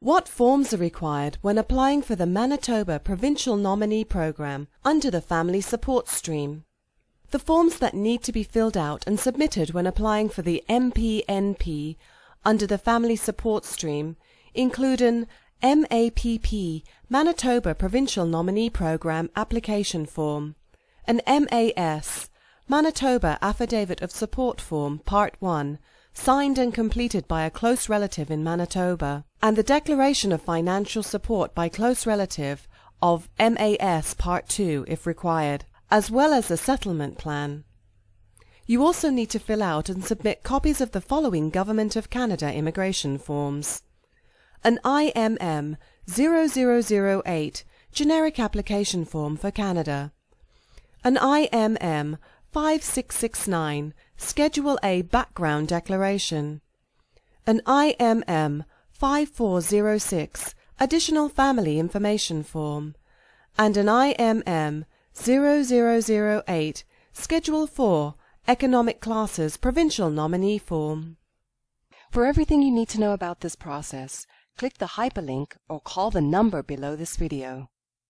What forms are required when applying for the Manitoba Provincial Nominee Program under the Family Support Stream? The forms that need to be filled out and submitted when applying for the MPNP under the Family Support Stream include an MAPP Manitoba Provincial Nominee Program application form, an MAS Manitoba Affidavit of Support Form Part 1 signed and completed by a close relative in Manitoba, and the Declaration of Financial Support by Close Relative of MAS Part 2 if required, as well as a settlement plan. You also need to fill out and submit copies of the following Government of Canada immigration forms. An IMM 0008 Generic Application Form for Canada. An IMM 5669 Schedule A Background Declaration. An IMM 5406 Additional Family Information Form. And an IMM 0008 Schedule 4 Economic Classes Provincial Nominee Form. For everything you need to know about this process, click the hyperlink or call the number below this video.